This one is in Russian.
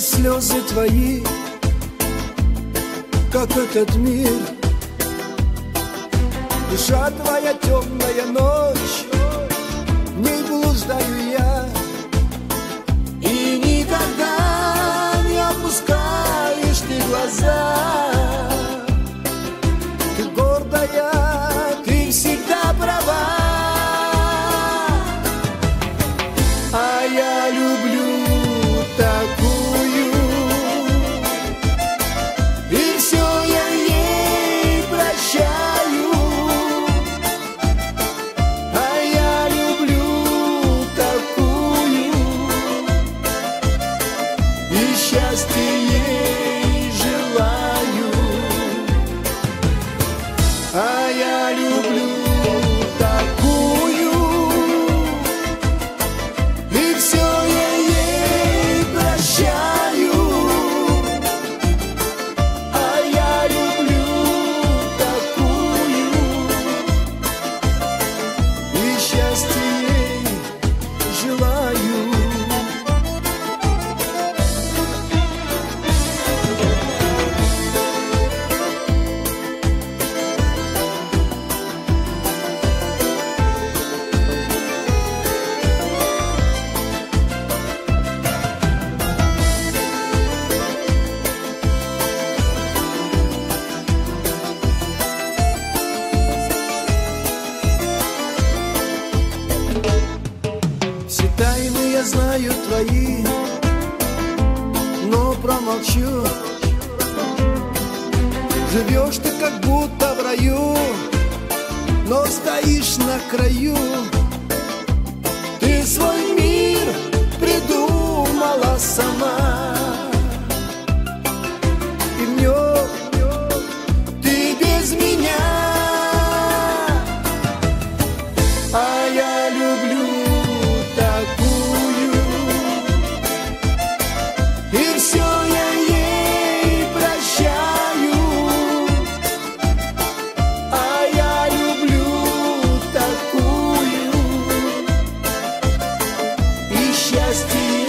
слезы твои, как этот мир. Душа твоя темная ночь, в ней блуждаю я. И никогда не опускаешь ты глаза. счастье не знаю твои, но промолчу. Живешь ты как будто в раю, но стоишь на краю. Ты свой мир придумала сам. счастье.